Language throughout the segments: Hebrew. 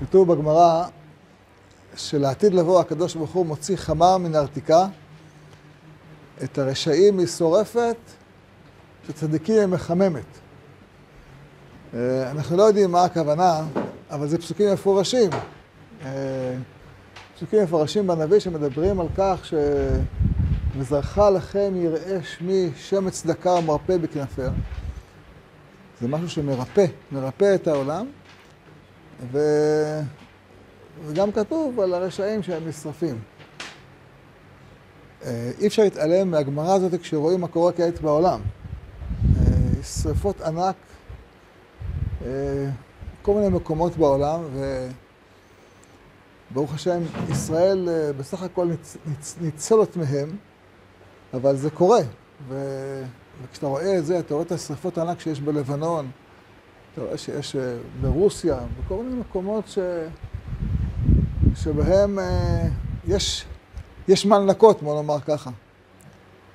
כתוב בגמרא שלעתיד לבוא הקדוש ברוך הוא מוציא חמה מן הארתיקה, את הרשעים היא שורפת, את הצדיקים היא מחממת. אה, אנחנו לא יודעים מה הכוונה, אבל זה פסוקים מפורשים. אה, פסוקים מפורשים בנביא שמדברים על כך ש"וזרחה לכם יראה שמי שמץ צדקה ומרפא בכנפיה". זה משהו שמרפא, מרפא את העולם. ו... וגם כתוב על הרשעים שהם נשרפים. אה, אי אפשר להתעלם מהגמרא הזאת כשרואים מה קורה כעת בעולם. אה, שרפות ענק, אה, כל מיני מקומות בעולם, וברוך השם, ישראל בסך הכל ניצ... ניצ... ניצולת מהם, אבל זה קורה. ו... וכשאתה רואה את זה, אתה רואה את השרפות הענק שיש בלבנון, אתה רואה שיש ברוסיה, בכל מיני מקומות ש... שבהם אה, יש, יש מה לנקות, בוא נאמר ככה.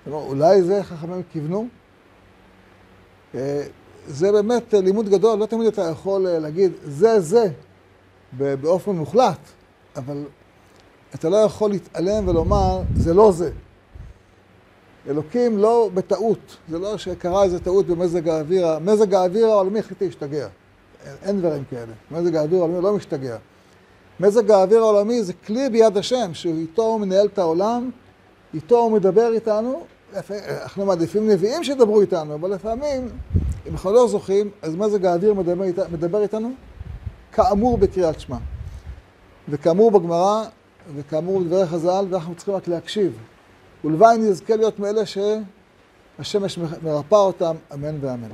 אומר, אולי זה חכמים כיוונו? אה, זה באמת לימוד גדול, לא תמיד אתה יכול אה, להגיד זה זה באופן מוחלט, אבל אתה לא יכול להתעלם ולומר זה לא זה. אלוקים לא בטעות, זה לא שקרה איזה טעות במזג האוויר, מזג האוויר העולמי החליט להשתגע. אין, אין דברים כאלה. מזג האוויר העולמי לא משתגע. מזג האוויר העולמי זה כלי ביד השם, שאיתו הוא מנהל את העולם, איתו הוא מדבר איתנו. אנחנו מעדיפים נביאים שידברו איתנו, אבל לפעמים, אם אנחנו לא זוכים, אז מזג האוויר מדבר, מדבר איתנו כאמור בקריאת שמע. וכאמור בגמרא, וכאמור בדברי חז"ל, ואנחנו צריכים רק להקשיב. ולוואי נזכה להיות מאלה שהשמש מרפא אותם, אמן ואמן.